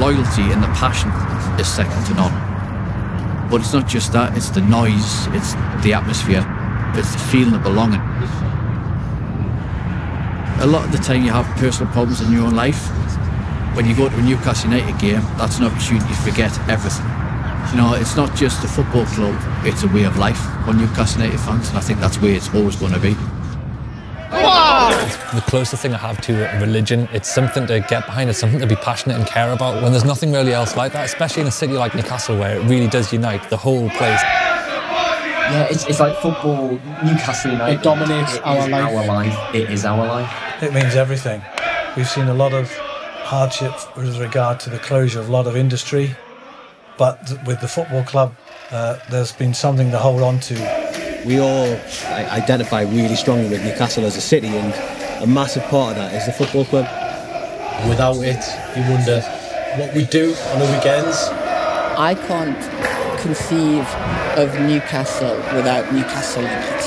loyalty and the passion is second to none. But it's not just that, it's the noise, it's the atmosphere, it's the feeling of belonging. A lot of the time you have personal problems in your own life. When you go to a Newcastle United game, that's an opportunity to forget everything. You know, it's not just a football club, it's a way of life for Newcastle United fans, and I think that's where it's always going to be. The closest thing I have to religion, it's something to get behind, it's something to be passionate and care about when there's nothing really else like that, especially in a city like Newcastle where it really does unite the whole place. Yeah, it's, it's like football, Newcastle United. It dominates It our life. Our life. It is our life. It means everything. We've seen a lot of hardship with regard to the closure of a lot of industry, but with the football club, uh, there's been something to hold on to. We all identify really strongly with Newcastle as a city, and a massive part of that is the football club. Without it, you wonder what we do on the weekends. I can't conceive of Newcastle without Newcastle United.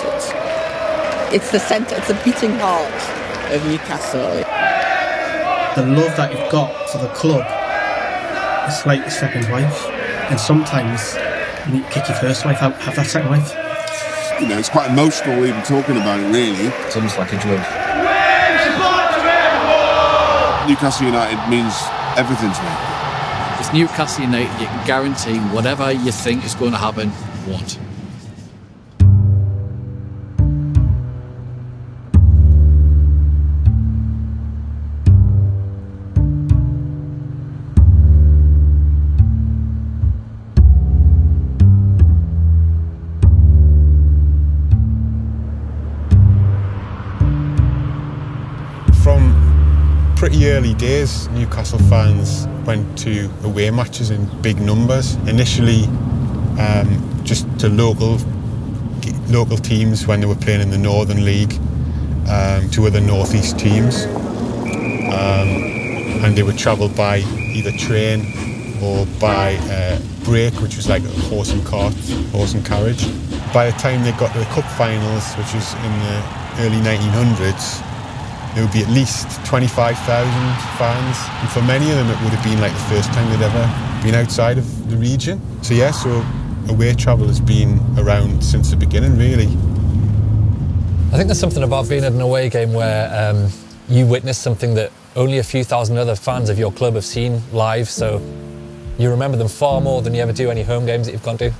It's the centre, it's the beating heart of Newcastle. The love that you've got for the club, it's like a second wife. And sometimes you need to kick your first wife out, have that second wife. You know, it's quite emotional even talking about it, really. It's almost like a drug. Newcastle United means everything to me. It's Newcastle United, you can guarantee whatever you think is going to happen, won't. Early days, Newcastle fans went to away matches in big numbers. Initially, um, just to local local teams when they were playing in the Northern League, um, to other Northeast teams, um, and they would travel by either train or by uh, break, which was like a horse and cart, horse and carriage. By the time they got to the cup finals, which was in the early 1900s, there would be at least 25,000 fans. And for many of them, it would have been like the first time they'd ever been outside of the region. So, yeah, so away travel has been around since the beginning, really. I think there's something about being at an away game where um, you witness something that only a few thousand other fans of your club have seen live, so you remember them far more than you ever do any home games that you've gone to.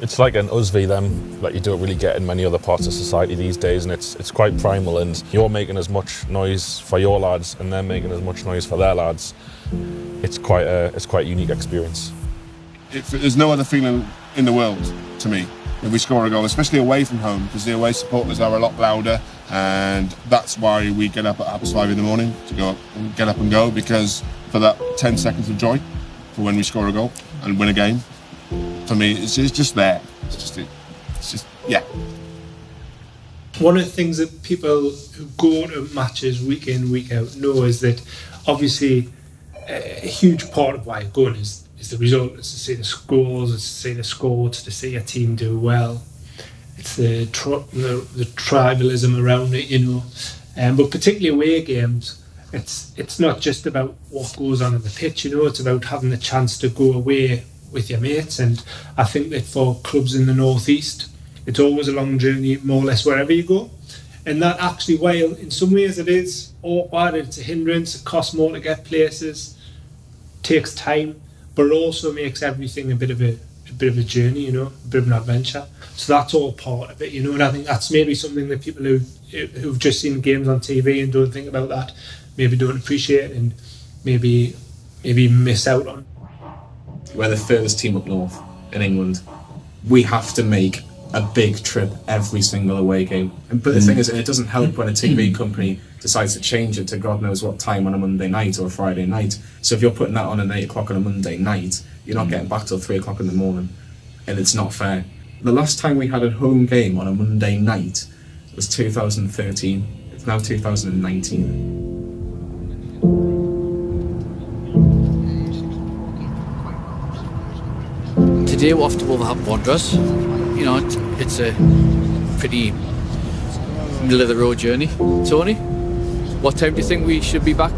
It's like an us v them that you don't really get in many other parts of society these days, and it's it's quite primal. And you're making as much noise for your lads, and they're making as much noise for their lads. It's quite a it's quite a unique experience. It, there's no other feeling in the world to me if we score a goal, especially away from home, because the away supporters are a lot louder, and that's why we get up at half past five in the morning to go up and get up and go because for that 10 seconds of joy for when we score a goal and win a game. For me, it's, it's just there. It's just, it's just, yeah. One of the things that people who go to matches week in, week out know is that obviously a huge part of why you're going is, is the result. It's to see the scores, it's to see the score, it's to see a team do well. It's the, the, the tribalism around it, you know. Um, but particularly away games, it's it's not just about what goes on in the pitch, you know. It's about having the chance to go away with your mates. And I think that for clubs in the northeast, it's always a long journey, more or less wherever you go. And that actually, while in some ways it is awkward, it's a hindrance, it costs more to get places, takes time, but also makes everything a bit of a, a bit of a journey, you know, a bit of an adventure. So that's all part of it, you know. And I think that's maybe something that people who who've just seen games on TV and don't think about that maybe don't appreciate and maybe maybe miss out on. We're the furthest team up north in England. We have to make a big trip every single away game. And- But the thing mm. is, it doesn't help when a TV mm. company decides to change it to God knows what time on a Monday night or a Friday night. So if you're putting that on at 8 o'clock on a Monday night, you're not mm. getting back till 3 o'clock in the morning. And it's not fair. The last time we had a home game on a Monday night was 2013. It's now 2019. Today we're off to Wolverhampton Wanderers. You know, it's, a pretty middle of the road journey. Tony, what time do you think we should be back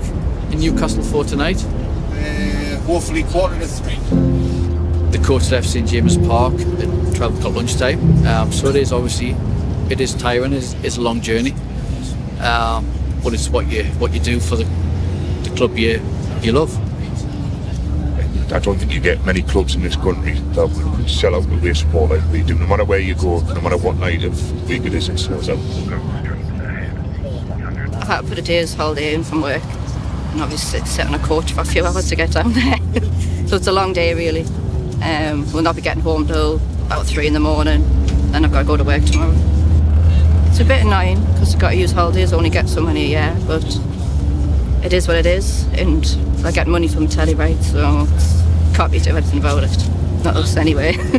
in Newcastle for tonight? Uh, hopefully quarter to three. The coach left St James Park at 12 o'clock lunchtime. Um, so it is obviously, it is tiring, it's, it's a long journey. Um, but it's what you what you do for the, the club you, you love. I don't think you get many clubs in this country that would sell out the way support like we do. No matter where you go, no matter what night of week it is, it sells out. I've had to put a day's holiday in from work and obviously sit on a coach for a few hours to get down there. so it's a long day really. Um, we'll not be getting home till about three in the morning. Then I've got to go to work tomorrow. It's a bit annoying because I've got to use holidays, only get so many a year, but it is what it is. And I get money from telly rights, so can't be doing anything about it. Not us anyway.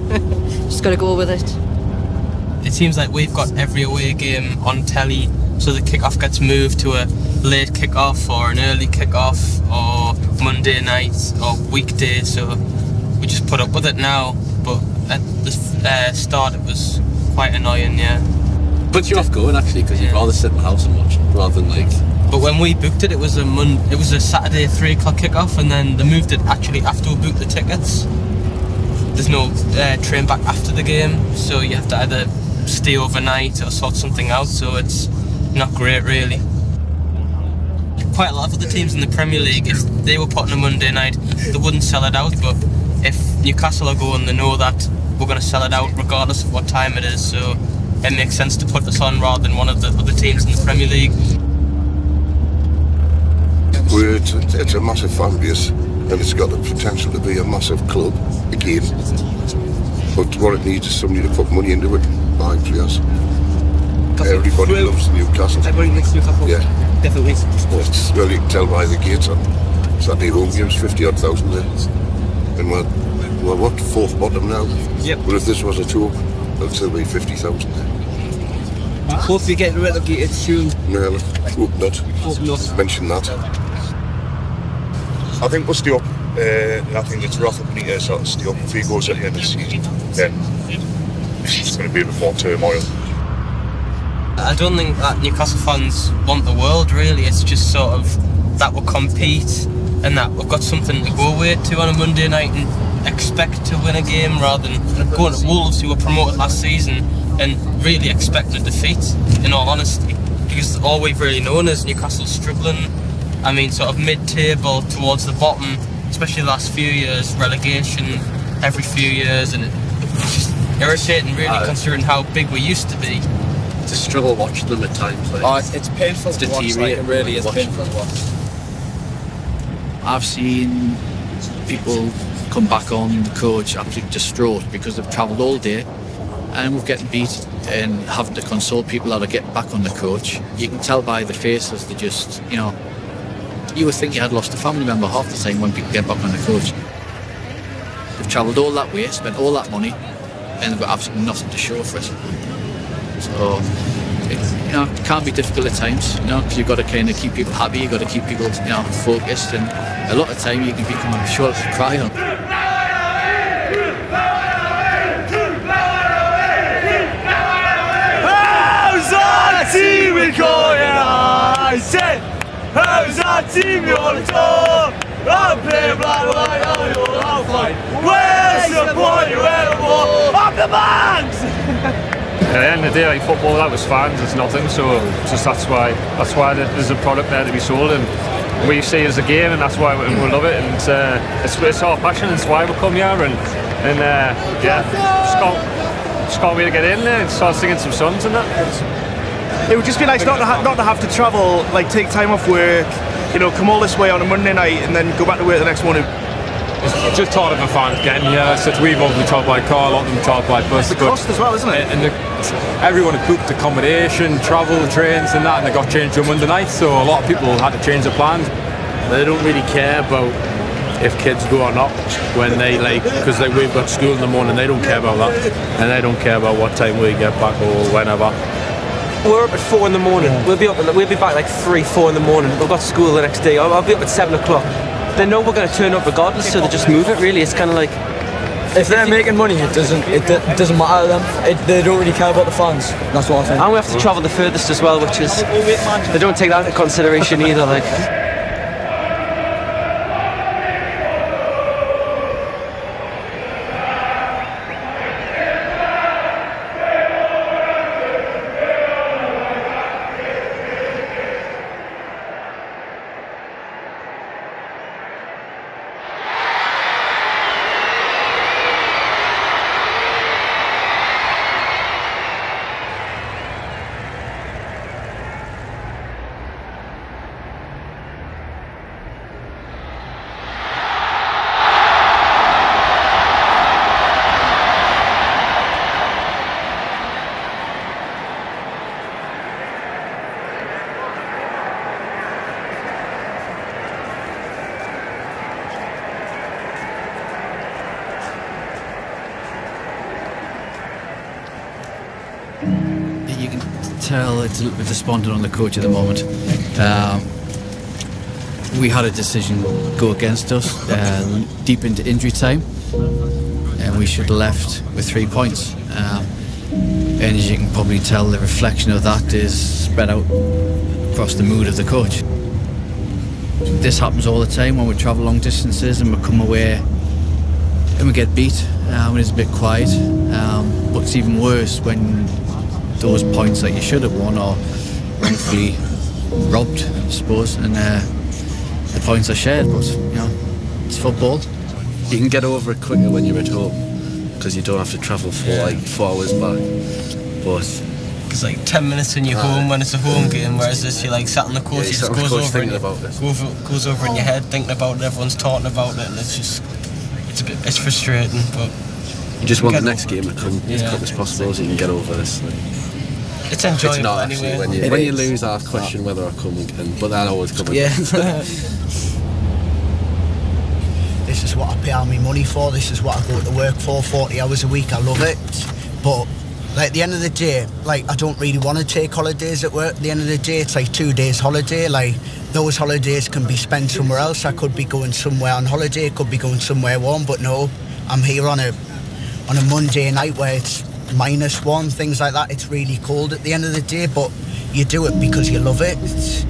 Just got to go with it. It seems like we've got every away game on telly, so the kick-off gets moved to a late kick-off or an early kick-off or Monday night or weekday. So we just put up with it now. But at the uh, start, it was quite annoying. Yeah. Puts you off going actually because you'd rather sit in the house and watch rather than like But when we booked it, it was a mon- it was a Saturday three o'clock kickoff, and then they moved it actually after we booked the tickets. There's no uh, train back after the game, so you have to either stay overnight or sort something out. So it's not great, really. Quite a lot of other teams in the Premier League, if they were put on a Monday night, they wouldn't sell it out. But if Newcastle are going, they know that we're going to sell it out regardless of what time it is. So it makes sense to put us on rather than one of the other teams in the Premier League. It's, it's a massive fan base and it's got the potential to be a massive club again. But what it needs is somebody to put money into it, buy players. Everybody loves Newcastle. Everybody likes Newcastle. Yeah. Definitely. It's, well, you can tell by the gates on Saturday home games, 50 odd thousand there. And we're, we're what, fourth bottom now? Yep. But if this was a tour, there'd still be 50,000 there. Hope we get relegated soon. No, hope not. Hope not. Mention that. I think we'll stay up. Uh, I think it's Rafa Benitez of stay up. If he goes at the end of the season, then it's going to be a bit more turmoil. I don't think that Newcastle fans want the world really. It's just sort of that we'll compete and that we've got something to go with to on a Monday night and expect to win a game rather than going to Wolves who were promoted last season and really expecting a defeat. In all honesty, because all we've really known is Newcastle struggling. I mean, sort of mid-table towards the bottom, especially the last few years, relegation every few years, and it's just irritating really Uh, considering how big we used to be. to struggle watching them at times. Like, Oh, it's, it's painful It's to watch. Like, it really is painful to watch. I've seen people come back on the coach absolutely distraught because they've travelled all day and we're getting beat and having to console people how to get back on the coach. You can tell by the faces they just, you know, you would think you had lost a family member half the time when people get back on the coach. They've travelled all that way, spent all that money, and they've got absolutely nothing to show for it. So, it, you know, it can be difficult at times, you know, because you've got to kind of keep people happy, you've got to keep people, you know, focused, and a lot of time you can become a shoulder to cry on. In I said, team on top? I'm playing black white, oh, you're all fine. Where's the point you ever more? Up the bands! At the end of the day, like football without its fans is nothing. So just that's why that's why there's a product there to be sold, and we see it as a game, and that's why we, we love it. And uh, it's, it's our passion. It's why we come here, and and uh, yeah, just can't just can't wait to get in there and start singing some songs and that. It would just be nice not to, ha- not to have to travel, like take time off work, you know, come all this way on a Monday night and then go back to work the next morning. It's just harder for fans getting here. So we've obviously travelled by car, a lot of them travel by bus. The cost as well, isn't it? And the, everyone had booked accommodation, travel, trains, and that, and they got changed on Monday night. So a lot of people had to change their plans. They don't really care about if kids go or not when they like because like we've got school in the morning. They don't care about that, and they don't care about what time we get back or whenever. We're up at four in the morning. We'll be up. We'll be back like three, four in the morning. We've got school the next day. I'll, I'll be up at seven o'clock. They know we're going to turn up regardless, so they just move it. Really, it's kind of like If they're making money, it doesn't it, it doesn't matter to them. It, they don't really care about the fans. That's what I think. And we have to travel the furthest as well, which is they don't take that into consideration either. Like can it's a little bit despondent on the coach at the moment. Um, we had a decision go against us uh, deep into injury time, and we should have left with three points. Um, and as you can probably tell, the reflection of that is spread out across the mood of the coach. This happens all the time when we travel long distances and we come away and we get beat when it's a bit quiet. Um, it's even worse when those points that you should have won are wrongfully robbed, I suppose, and uh, the points are shared. But you know, it's football. You can get over it quicker when you're at home because you don't have to travel for like four hours back. But It's like 10 minutes when you're home when it's a home game, whereas this you're like sat on the coach, Yeah, it just sat on the goes over, in your- goes, goes over in your head, thinking about it, everyone's talking about it, and it's just, it's a bit, it's frustrating, but you just want the next game to come as quick as possible so you can get over this. Like, it's enjoyable it's not actually when you It when you lose. I question whether I come again, but that always comes. Yeah. This is what I pay all my money for. This is what I go to work for. 40 hours a week. I love it. But like at the end of the day, like I don't really want to take holidays at work. At the end of the day, it's like two days holiday. Like those holidays can be spent somewhere else. I could be going somewhere on holiday. Could be going somewhere warm. But no, I'm here on a on a Monday night where it's minus one, things like that. It's really cold at the end of the day, but you do it because you love it. It's,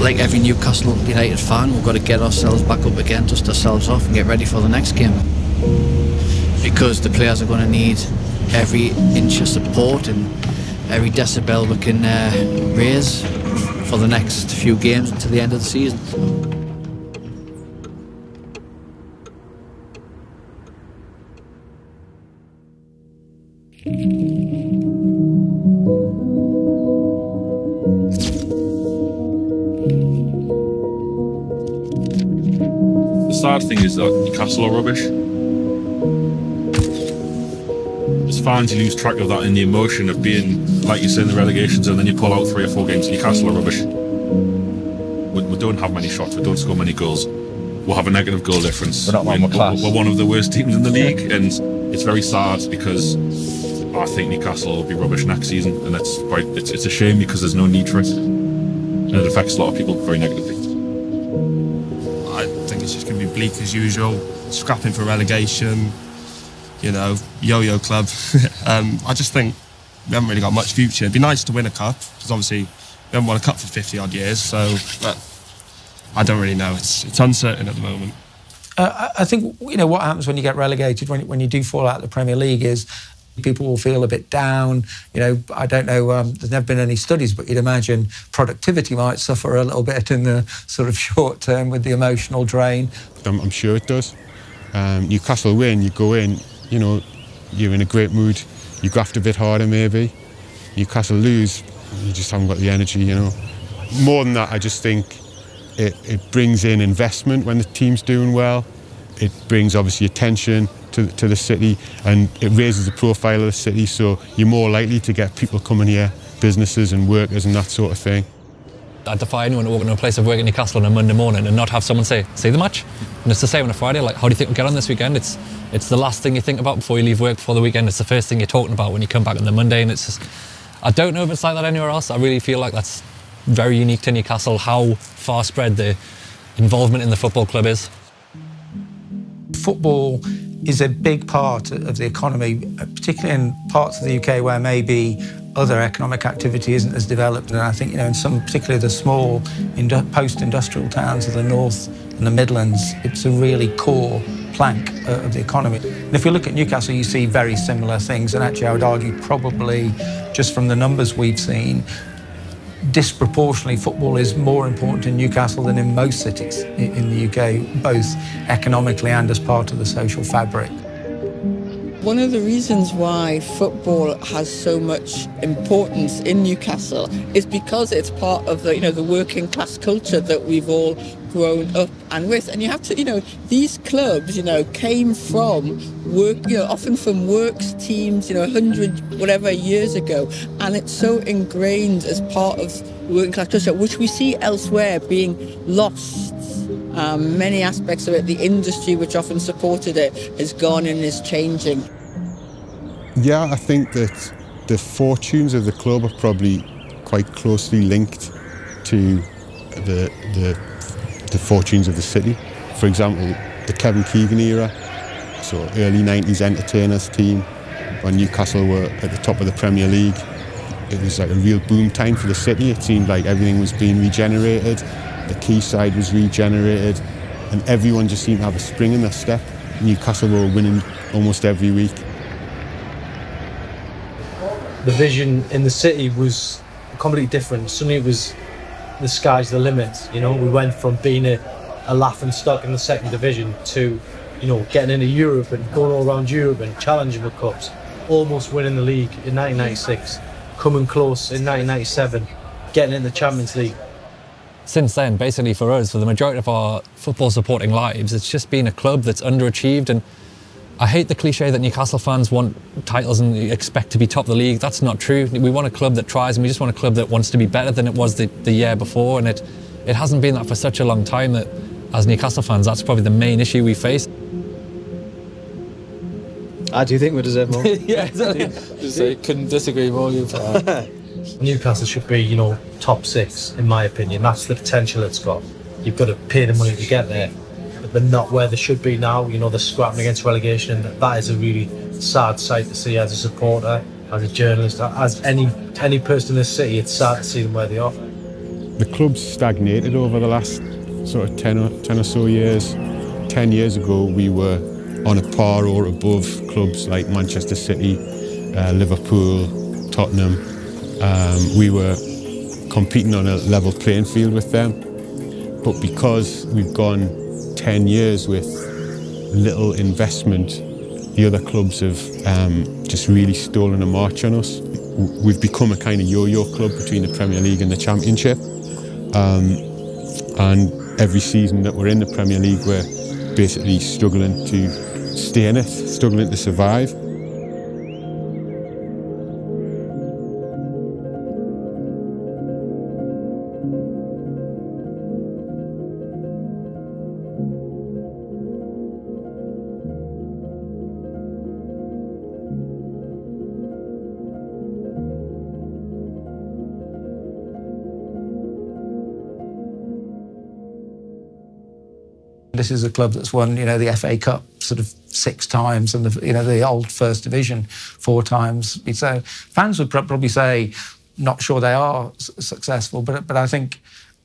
Like every Newcastle United fan, we've got to get ourselves back up again, dust ourselves off, and get ready for the next game. Because the players are going to need every inch of support and every decibel we can uh, raise for the next few games until the end of the season. Is that rubbish. It's fine to lose track of that in the emotion of being, like you say, in the relegations, and then you pull out three or four games. Newcastle or rubbish. We, we don't have many shots. We don't score many goals. We'll have a negative goal difference. We're not we're, class. we're one of the worst teams in the league, and it's very sad because I think Newcastle will be rubbish next season, and it's quite it's, it's a shame because there's no need for it, and it affects a lot of people very negatively. Bleak as usual, scrapping for relegation, you know, yo-yo club. um, I just think we haven't really got much future. It'd be nice to win a cup because obviously we haven't won a cup for 50 odd years. So, but I don't really know. It's it's uncertain at the moment. Uh, I think you know what happens when you get relegated when when you do fall out of the Premier League is people will feel a bit down. You know, I don't know. Um, there's never been any studies, but you'd imagine productivity might suffer a little bit in the sort of short term with the emotional drain. I'm, I'm sure it does. Um, Newcastle win, you go in, you know, you're in a great mood. You graft a bit harder, maybe. Newcastle lose, you just haven't got the energy, you know. More than that, I just think it, it brings in investment when the team's doing well. It brings obviously attention to, to the city and it raises the profile of the city, so you're more likely to get people coming here, businesses and workers and that sort of thing. I defy anyone to walk into a place of work in Newcastle on a Monday morning and not have someone say, see the match? And it's the same on a Friday, like, how do you think we'll get on this weekend? It's it's the last thing you think about before you leave work for the weekend. It's the first thing you're talking about when you come back on the Monday. And it's just, I don't know if it's like that anywhere else. I really feel like that's very unique to Newcastle, how far spread the involvement in the football club is. Football is a big part of the economy, particularly in parts of the UK where maybe other economic activity isn't as developed. And I think, you know, in some, particularly the small post-industrial towns of the north and the Midlands, it's a really core plank uh, of the economy. And if you look at Newcastle, you see very similar things. And actually, I would argue probably just from the numbers we've seen, disproportionately football is more important in Newcastle than in most cities in the UK, both economically and as part of the social fabric. One of the reasons why football has so much importance in Newcastle is because it's part of the you know the working class culture that we've all grown up and with. And you have to you know these clubs you know came from work you know often from works teams you know 100 whatever years ago, and it's so ingrained as part of working class culture, which we see elsewhere being lost um, many aspects of it, the industry which often supported it, has gone and is changing. Yeah, I think that the fortunes of the club are probably quite closely linked to the, the, the fortunes of the city. For example, the Kevin Keegan era, so early 90s entertainers team, when Newcastle were at the top of the Premier League. It was like a real boom time for the city. It seemed like everything was being regenerated, the quayside was regenerated, and everyone just seemed to have a spring in their step. Newcastle were winning almost every week. The vision in the city was completely different. Suddenly it was the sky's the limit. You know, we went from being a, a laughing stock in the second division to, you know, getting into Europe and going all around Europe and challenging the cups, almost winning the league in 1996, coming close in 1997, getting in the Champions League. Since then, basically for us, for the majority of our football supporting lives, it's just been a club that's underachieved and I hate the cliche that Newcastle fans want titles and expect to be top of the league. That's not true. We want a club that tries and we just want a club that wants to be better than it was the, the year before. And it, it hasn't been that for such a long time that as Newcastle fans, that's probably the main issue we face. I do think we deserve more. yeah, exactly. Just, uh, couldn't disagree more. You Newcastle should be, you know, top six, in my opinion. That's the potential it's got. You've got to pay the money to get there but they're not where they should be now. You know, they're scrapping against relegation, and that is a really sad sight to see as a supporter, as a journalist, as any any person in this city. It's sad to see them where they are. The club's stagnated over the last sort of 10 or, 10 or so years. 10 years ago, we were on a par or above clubs like Manchester City, uh, Liverpool, Tottenham. Um, we were competing on a level playing field with them. But because we've gone 10 years with little investment, the other clubs have um, just really stolen a march on us. We've become a kind of yo-yo club between the Premier League and the Championship. Um, and every season that we're in the Premier League, we're basically struggling to stay in it, struggling to survive. This is a club that's won, you know, the FA Cup sort of six times and the, you know, the old First Division four times. So fans would probably say, not sure they are successful, but but I think,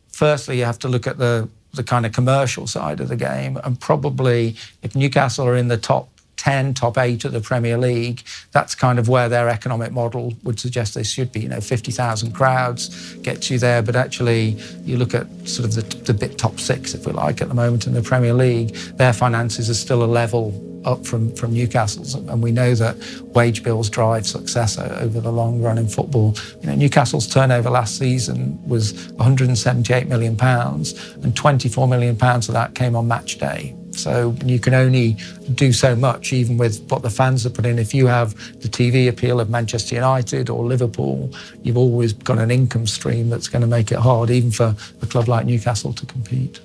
firstly, you have to look at the the kind of commercial side of the game, and probably if Newcastle are in the top 10, top eight of the Premier League, that's kind of where their economic model would suggest they should be. You know, 50,000 crowds gets you there, but actually, you look at sort of the, the bit top six, if we like, at the moment in the Premier League, their finances are still a level up from, from Newcastle's. And we know that wage bills drive success over the long run in football. You know, Newcastle's turnover last season was 178 million pounds, and 24 million pounds of that came on match day. So you can only do so much, even with what the fans have put in. If you have the TV appeal of Manchester United or Liverpool, you've always got an income stream that's going to make it hard, even for a club like Newcastle, to compete.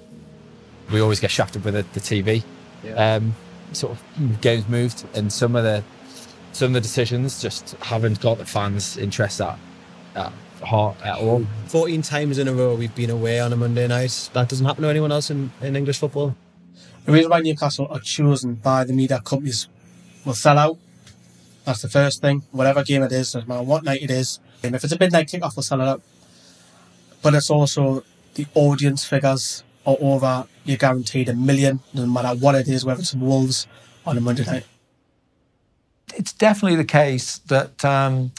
We always get shafted with the, the TV. Yeah. Um, sort of games moved, and some of the some of the decisions just haven't got the fans' interest at, at heart at all. 14 times in a row we've been away on a Monday night. That doesn't happen to anyone else in, in English football. The reason why Newcastle are chosen by the media companies will sell out. That's the first thing. Whatever game it is, no matter what night it is. And if it's a midnight kickoff, we'll sell it out. But it's also the audience figures are over, you're guaranteed a million, no matter what it is, whether it's the Wolves on a Monday night. It's definitely the case that um,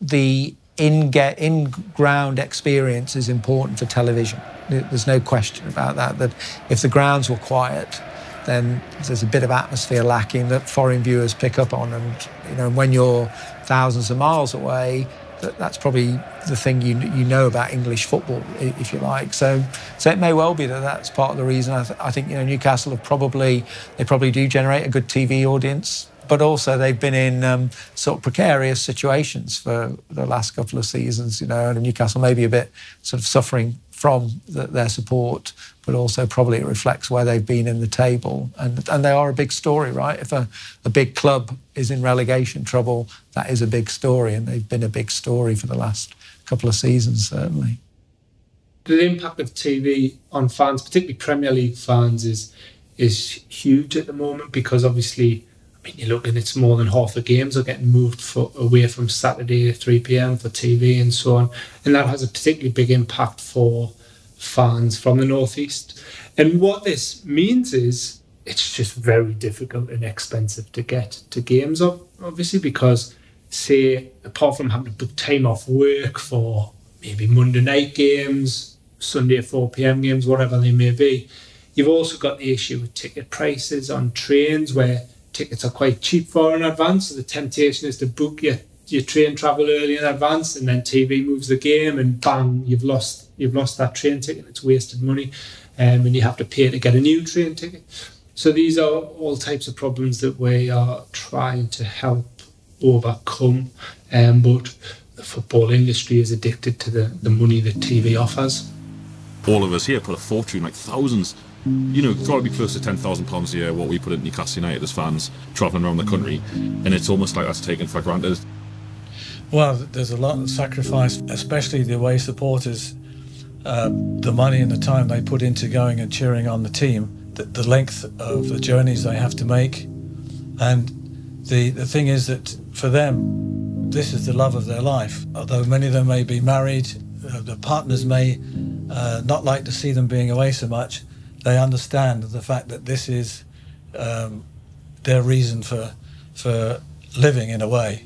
the in get in ground experience is important for television. There's no question about that. That if the grounds were quiet, then there's a bit of atmosphere lacking that foreign viewers pick up on. And you know, when you're thousands of miles away, that, that's probably the thing you you know about English football, if you like. So, so it may well be that that's part of the reason. I, th- I think you know Newcastle have probably they probably do generate a good TV audience but also they've been in um, sort of precarious situations for the last couple of seasons, you know, and Newcastle maybe a bit sort of suffering from the, their support, but also probably it reflects where they've been in the table. And, and they are a big story, right? If a, a big club is in relegation trouble, that is a big story, and they've been a big story for the last couple of seasons, certainly. The impact of TV on fans, particularly Premier League fans, is is huge at the moment because obviously Mean, you're looking, it's more than half the games are getting moved for, away from Saturday at 3 pm for TV and so on. And that has a particularly big impact for fans from the Northeast. And what this means is it's just very difficult and expensive to get to games, obviously, because, say, apart from having to book time off work for maybe Monday night games, Sunday at 4 pm games, whatever they may be, you've also got the issue with ticket prices on trains where tickets are quite cheap for in advance. So the temptation is to book your your train travel early in advance, and then TV moves the game, and bang, you've lost you've lost that train ticket. It's wasted money, um, and you have to pay to get a new train ticket. So these are all types of problems that we are trying to help overcome. Um, but the football industry is addicted to the, the money that TV offers. All of us here put a fortune, like thousands, you know, got to be close to ten thousand pounds a year. What we put into Newcastle United as fans travelling around the country, and it's almost like that's taken for granted. Well, there's a lot of sacrifice, especially the away supporters. Uh, the money and the time they put into going and cheering on the team, the, the length of the journeys they have to make, and the the thing is that for them, this is the love of their life. Although many of them may be married, uh, the partners may uh, not like to see them being away so much they understand the fact that this is um, their reason for for living in a way.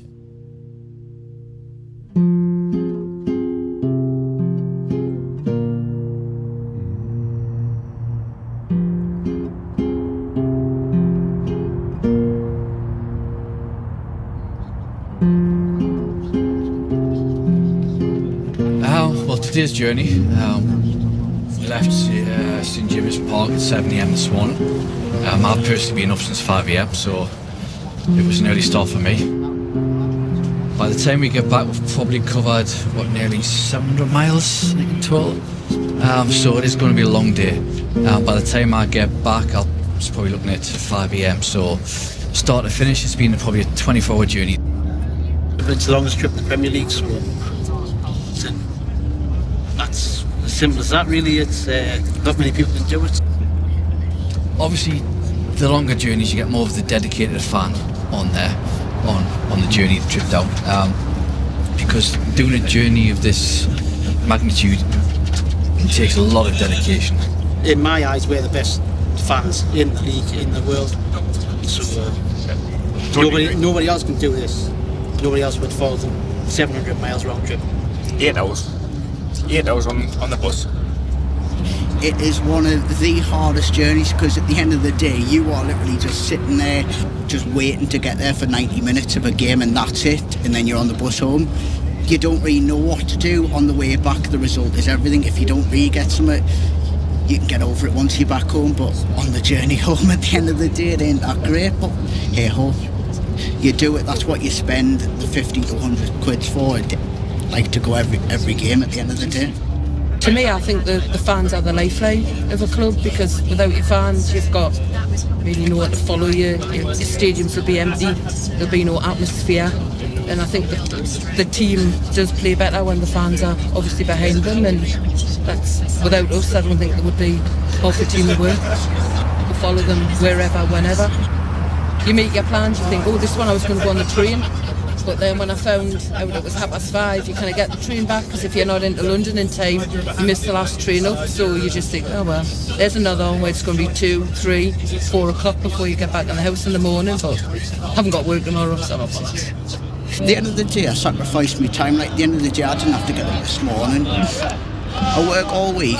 Uh, well, today's journey, um, we left uh, St Park at 7am this morning. Um, I've personally been up since 5am, so it was an early start for me. By the time we get back, we've probably covered, what, nearly 700 miles in total. Um, so it is going to be a long day. Um, by the time I get back, I'll it's probably looking at 5am. So start to finish, it's been probably a 24 hour journey. It's the longest trip the Premier League, won. That's as simple as that, really. It's uh, not many people can do it. Obviously, the longer journeys, you get more of the dedicated fan on there, on on the journey, the trip down. Um, because doing a journey of this magnitude it takes a lot of dedication. In my eyes, we're the best fans in the league, in the world. So uh, nobody, nobody else can do this. Nobody else would follow them 700 miles round trip. Eight hours. Eight hours on, on the bus. It is one of the hardest journeys because at the end of the day, you are literally just sitting there, just waiting to get there for 90 minutes of a game, and that's it. And then you're on the bus home. You don't really know what to do on the way back. The result is everything. If you don't really get something, you can get over it once you're back home. But on the journey home, at the end of the day, it ain't that great. But hey ho, you do it. That's what you spend the 50 to 100 quids for. Like to go every every game at the end of the day. To me, I think the, the fans are the lifeline of a club because without your fans, you've got really no one to follow you. Your, stadiums will be empty. There'll be no atmosphere. And I think the team does play better when the fans are obviously behind them. And that's without us, I don't think there would be half the team would work. We follow them wherever, whenever. You make your plans. You think, oh, this one I was going to go on the train. But then when I found out it was half past five, you kind of get the train back because if you're not into London in time, you miss the last train up. So you just think, oh well, there's another one where it's going to be two, three, four o'clock before you get back in the house in the morning. But I haven't got work tomorrow, so not bothered. At the end of the day, I sacrificed my time. Like the end of the day, I didn't have to get up this morning. I work all week,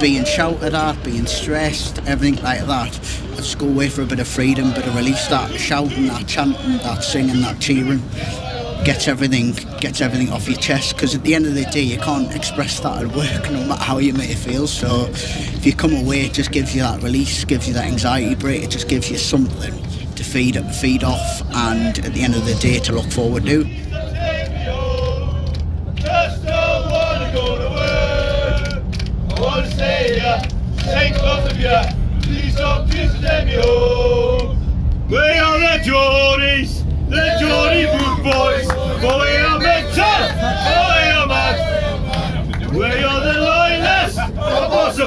being shouted at, being stressed, everything like that. Just go away for a bit of freedom, bit of release. That shouting, that chanting, that singing, that cheering gets everything gets everything off your chest. Because at the end of the day, you can't express that at work, no matter how you may feel. So if you come away, it just gives you that release, gives you that anxiety break. It just gives you something to feed up feed off, and at the end of the day, to look forward to.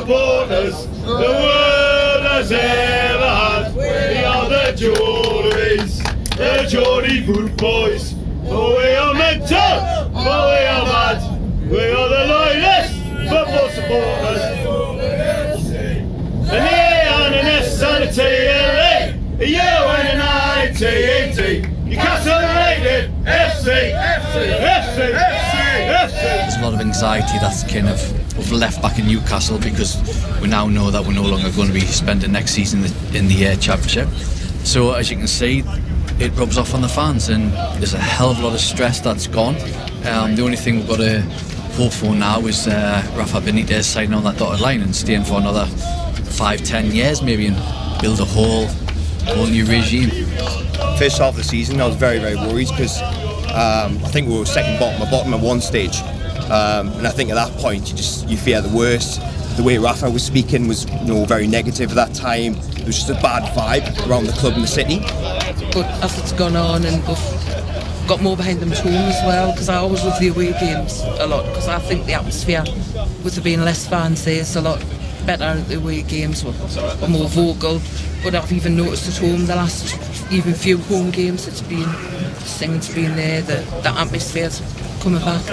Supporters. The world has ever had. We are the Geordies, the Geordie Boot Boys. For we are mental, for we are mad. We are the loyalists, football supporters. An A and an Newcastle FC, FC, FC. There's a lot of anxiety that's kind of of left back in Newcastle because we now know that we're no longer going to be spending next season in the, in the uh, championship. So as you can see, it rubs off on the fans, and there's a hell of a lot of stress that's gone. Um, the only thing we've got to hope for now is uh, Rafa Benitez signing on that dotted line and staying for another five, ten years maybe, and build a whole, whole new regime. First half of the season, I was very, very worried because um, I think we were second bottom, or bottom at one stage, um, and I think at that point you just you fear the worst. The way Rafa was speaking was, you know, very negative at that time. It was just a bad vibe around the club and the city. But as it's gone on and we've got more behind them at home as well, because I always love the away games a lot, because I think the atmosphere, with there being less fans there, is a lot better at the away games, we're, more vocal. But I've even noticed at home the last even few home games, it's been singing's been there, the, the atmosphere's coming back.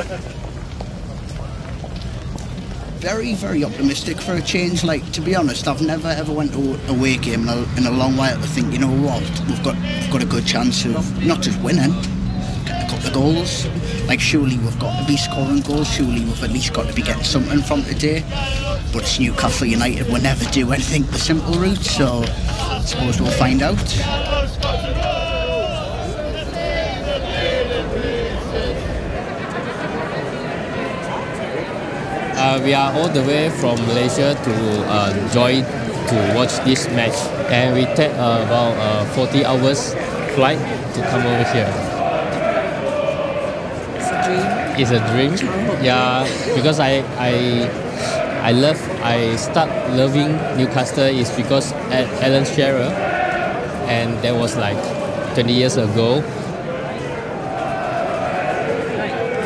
very, very optimistic for a change. Like to be honest, I've never ever went to a away game in a, in a long while to think, you know what, we've got we've got a good chance of not just winning, of goals. Like surely we've got to be scoring goals. Surely we've at least got to be getting something from today. But it's Newcastle United. We'll never do anything the simple route. So I suppose we'll find out. Uh, we are all the way from Malaysia to uh, join to watch this match, and we take uh, about uh, 40 hours flight to come over here. It's a dream. It's a dream. Yeah, because I I I love I start loving Newcastle is because at Alan Shearer, and that was like 20 years ago.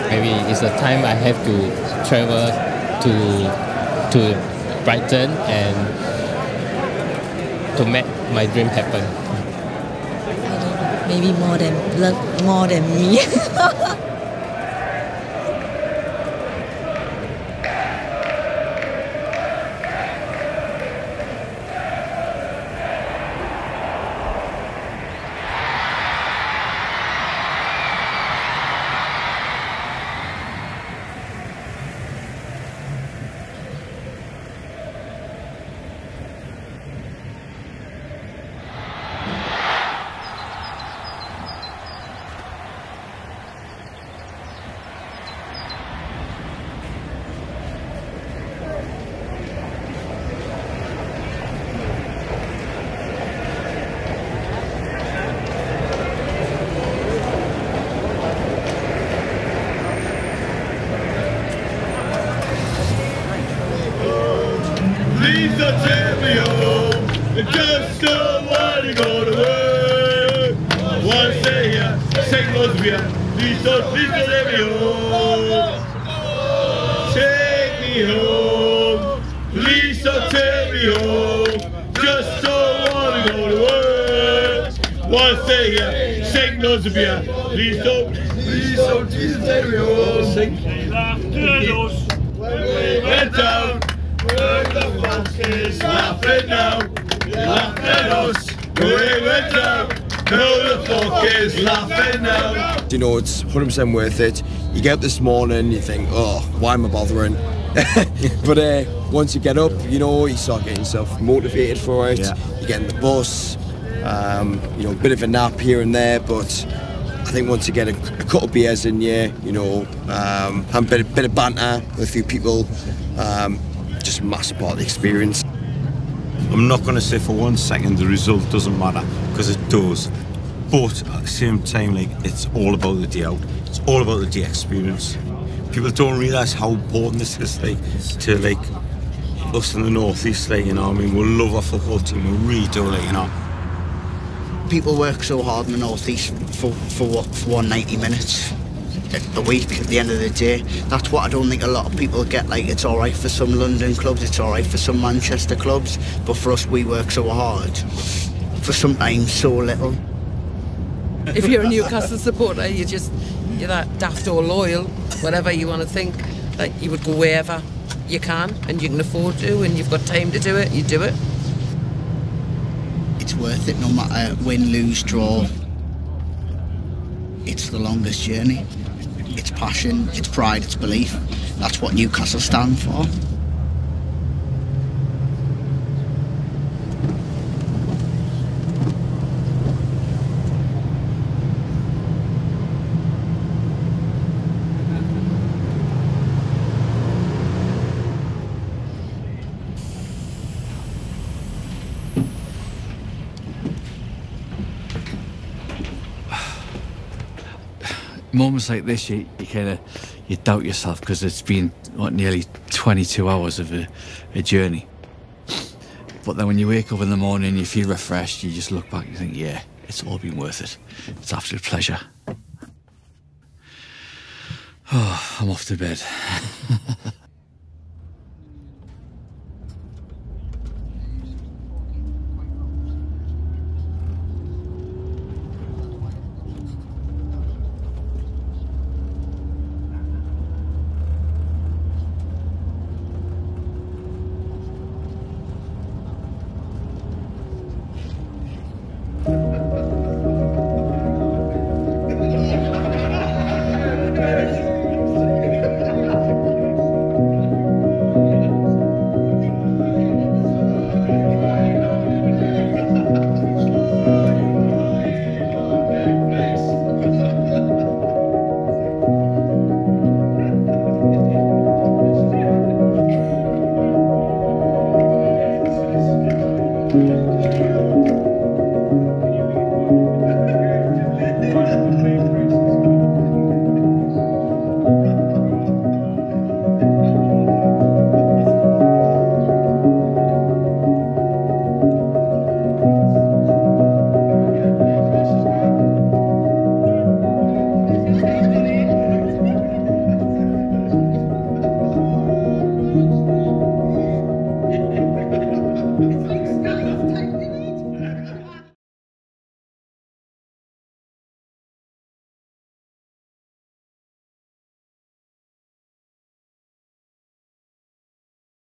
Maybe it's a time I have to travel to to Brighton and to make my dream happen. Maybe more than love more than me. Please don't take home. I just to go to work. To stay here, St. Lesbia. Please don't, please don't let me home. Take me home. Please don't take me home. Just to go to work. To stay here, St. Lesbia. Please don't, please don't, please don't take me home. St. After when the fuck is laughing now? Laughing at us. We went down. No, the fuck is laughing now. You know, it's 100% worth it. You get up this morning, you think, oh, why am I bothering? but uh, once you get up, you know, you start getting yourself motivated for it. Yeah. You get in the bus, um, you know, a bit of a nap here and there, but I think once you get a, a couple of beers in you, you know, um, have a bit, of- bit of banter with a few people, um, just a massive part of the experience. I'm not going to say for one second the result doesn't matter because it does. But at the same time, like it's all about the day out. It's all about the day experience. People don't realise how important this is, like to like us in the northeast, like, you know, I mean, we love our football team, we really do, like, you know. People work so hard in the northeast for for what for 190 minutes a week at the end of the day. That's what I don't think a lot of people get. Like it's all right for some London clubs, it's all right for some Manchester clubs, but for us, we work so hard for sometimes so little. If you're a Newcastle supporter, you're just you're that daft or loyal, whatever you want to think. Like you would go wherever you can and you can afford to, and you've got time to do it. You do it. It's worth it, no matter win, lose, draw. It's the longest journey. It's passion, it's pride, it's belief. That's what Newcastle stand for. Moments like this, you, you kind of you doubt yourself because it's been what nearly 22 hours of a, a, journey. But then when you wake up in the morning, you feel refreshed. You just look back and you think, yeah, it's all been worth it. It's absolute pleasure. Oh, I'm off to bed.